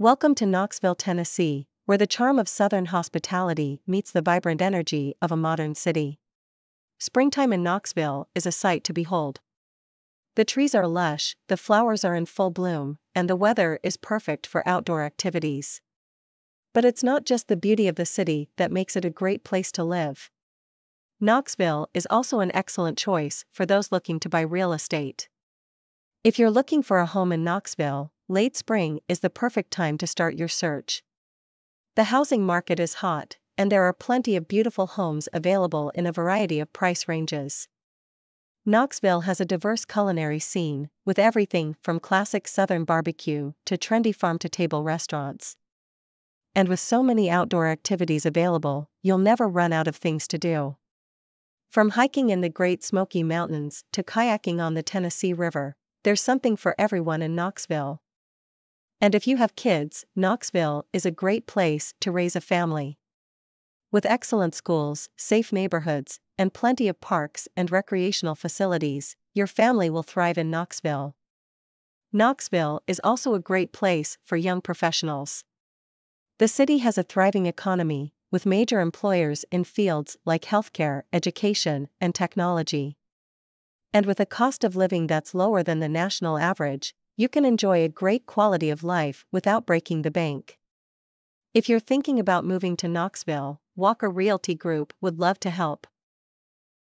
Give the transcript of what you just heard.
Welcome to Knoxville, Tennessee, where the charm of Southern hospitality meets the vibrant energy of a modern city. Springtime in Knoxville is a sight to behold. The trees are lush, the flowers are in full bloom, and the weather is perfect for outdoor activities. But it's not just the beauty of the city that makes it a great place to live. Knoxville is also an excellent choice for those looking to buy real estate. If you're looking for a home in Knoxville, late spring is the perfect time to start your search. The housing market is hot, and there are plenty of beautiful homes available in a variety of price ranges. Knoxville has a diverse culinary scene, with everything from classic Southern barbecue to trendy farm to table restaurants. And with so many outdoor activities available, you'll never run out of things to do. From hiking in the Great Smoky Mountains to kayaking on the Tennessee River, there's something for everyone in Knoxville. And if you have kids, Knoxville is a great place to raise a family. With excellent schools, safe neighborhoods, and plenty of parks and recreational facilities, your family will thrive in Knoxville. Knoxville is also a great place for young professionals. The city has a thriving economy, with major employers in fields like healthcare, education, and technology. And with a cost of living that's lower than the national average, you can enjoy a great quality of life without breaking the bank. If you're thinking about moving to Knoxville, Walker Realty Group would love to help.